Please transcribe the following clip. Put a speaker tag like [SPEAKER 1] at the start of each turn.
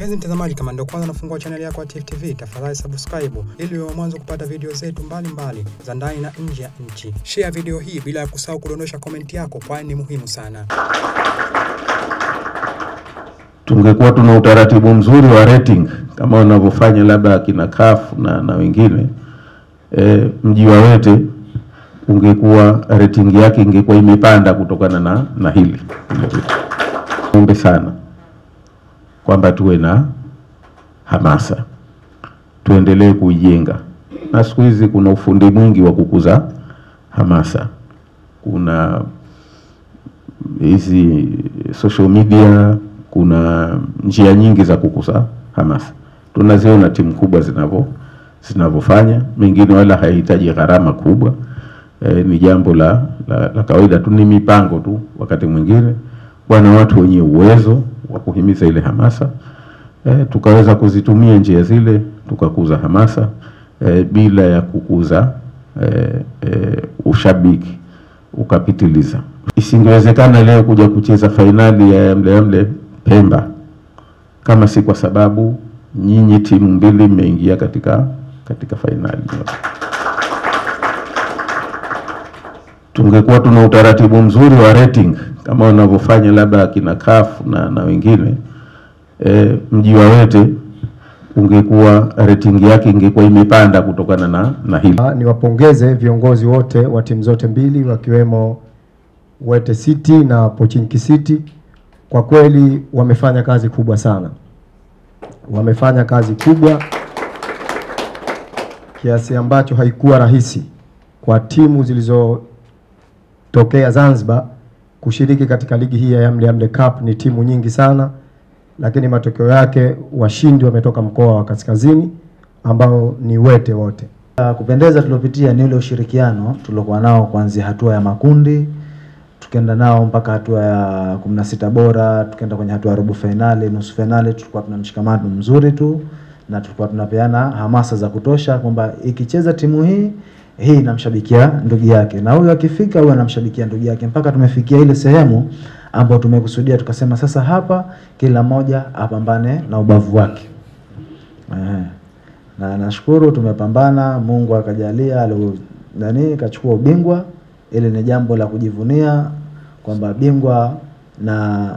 [SPEAKER 1] Mpenzi mtazamaji, kama ndio kwanza nafungua chaneli yako ya Tifu TV, tafadhali subscribe ili uwe mwanzo kupata video zetu mbalimbali za ndani na nje ya nchi. Share video hii bila ya kusahau kudondosha komenti yako, kwani ni muhimu sana.
[SPEAKER 2] tungekuwa tuna utaratibu mzuri wa rating kama wanavyofanya labda akina CAF na, na wengine e, mji wa Wete ungekuwa rating yake ingekuwa imepanda kutokana na, na hili ombe sana kwamba tuwe na hamasa tuendelee kuijenga, na siku hizi kuna ufundi mwingi wa kukuza hamasa. Kuna hizi social media, kuna njia nyingi za kukuza hamasa. Tunaziona timu kubwa zinavyo zinavyofanya, mengine wala haihitaji gharama kubwa. E, ni jambo la, la, la kawaida tu, ni mipango tu. Wakati mwingine wana watu wenye uwezo wa kuhimiza ile hamasa e, tukaweza kuzitumia njia zile tukakuza hamasa e, bila ya kukuza e, e, ushabiki ukapitiliza. Isingewezekana leo kuja kucheza fainali ya Yamle Pemba kama si kwa sababu nyinyi timu mbili mmeingia katika katika fainali. Tungekuwa tuna utaratibu mzuri wa rating kama wanavyofanya labda akina kafu na, na wengine e, mji wa Wete ungekuwa rating yake ingekuwa imepanda kutokana na, na hili.
[SPEAKER 3] Niwapongeze viongozi wote wa timu zote mbili wakiwemo Wete City na Pochinki City. Kwa kweli wamefanya kazi kubwa sana, wamefanya kazi kubwa kiasi ambacho haikuwa rahisi kwa timu zilizotokea Zanzibar kushiriki katika ligi hii ya Yamle Yamle Cup. Ni timu nyingi sana, lakini matokeo yake washindi wametoka mkoa wa Kaskazini ambao ni Wete wote.
[SPEAKER 4] Kupendeza tuliopitia ni ule ushirikiano tuliokuwa nao kuanzia hatua ya makundi tukienda nao mpaka hatua ya kumi na sita bora, tukienda kwenye hatua ya robo fainali, nusu fainali. Tulikuwa tuna mshikamano mzuri tu na tulikuwa tunapeana hamasa za kutosha kwamba ikicheza timu hii hii inamshabikia ndugu yake na huyu akifika huyu anamshabikia ndugu yake, mpaka tumefikia ile sehemu ambayo tumekusudia tukasema, sasa hapa kila mmoja apambane na ubavu wake. Eh, na nashukuru tumepambana, Mungu akajalia ali nani kachukua ubingwa. Ile ni jambo la kujivunia kwamba bingwa na